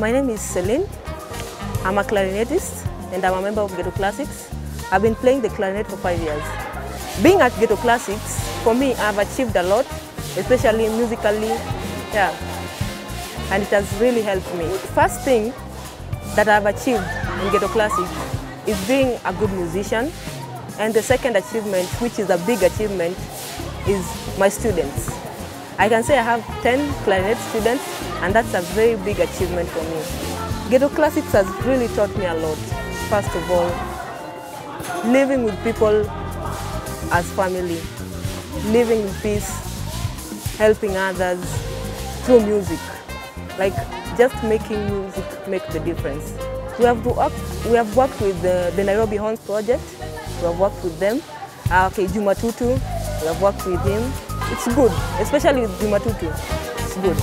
My name is Celine. I'm a clarinetist and I'm a member of Ghetto Classics. I've been playing the clarinet for five years. Being at Ghetto Classics, for me, I've achieved a lot, especially musically, yeah, and it has really helped me. First thing that I've achieved in Ghetto Classics is being a good musician, and the second achievement, which is a big achievement, is my students. I can say I have 10 clarinet students, and that's a very big achievement for me. Ghetto Classics has really taught me a lot. First of all, living with people as family, living in peace, helping others through music. Like just making music make the difference. We have worked, we have worked with the, the Nairobi Horns Project. We have worked with them. Uh, okay, Juma Have worked with him. It's good, especially with Juma Tutu. It's good.